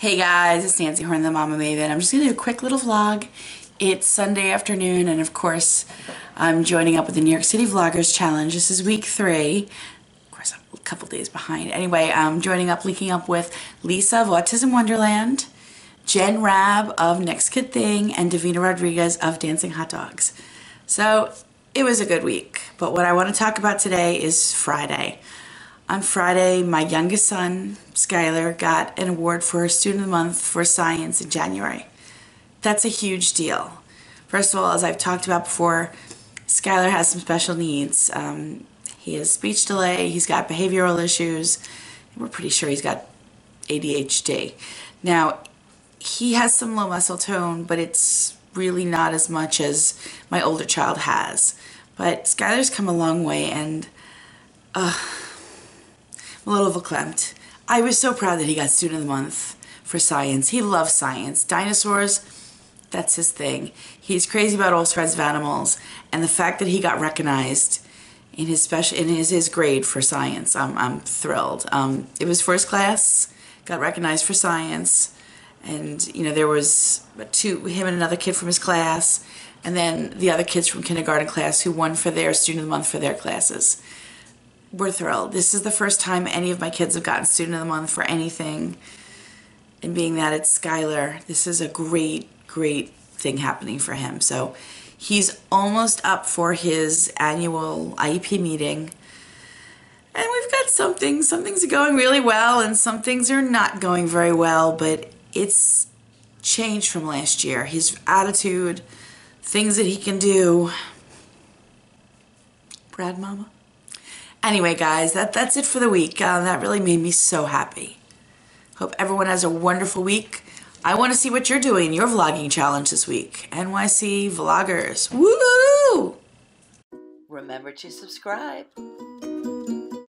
Hey guys, it's Nancy Horn, the Mama Maven. I'm just gonna do a quick little vlog. It's Sunday afternoon, and of course, I'm joining up with the New York City Vloggers Challenge. This is week three. Of course, I'm a couple days behind. Anyway, I'm joining up, linking up with Lisa of Autism Wonderland, Jen Rabb of Next Kid Thing, and Davina Rodriguez of Dancing Hot Dogs. So, it was a good week, but what I want to talk about today is Friday. On Friday, my youngest son, Skylar, got an award for Student of the Month for Science in January. That's a huge deal. First of all, as I've talked about before, Skylar has some special needs. Um, he has speech delay, he's got behavioral issues, we're pretty sure he's got ADHD. Now, he has some low muscle tone, but it's really not as much as my older child has. But Skylar's come a long way, and uh, a little verklempt. I was so proud that he got Student of the Month for science. He loves science. Dinosaurs, that's his thing. He's crazy about all sorts of animals, and the fact that he got recognized in his special in his, his grade for science, I'm, I'm thrilled. Um, it was first class, got recognized for science, and you know there was two him and another kid from his class, and then the other kids from kindergarten class who won for their Student of the Month for their classes we're thrilled. This is the first time any of my kids have gotten Student of the Month for anything. And being that it's Skylar, this is a great, great thing happening for him. So he's almost up for his annual IEP meeting. And we've got some things, some things are going really well and some things are not going very well, but it's changed from last year. His attitude, things that he can do. Brad Mama? Anyway, guys, that, that's it for the week. Uh, that really made me so happy. Hope everyone has a wonderful week. I want to see what you're doing, your vlogging challenge this week. NYC Vloggers. Woo! Remember to subscribe.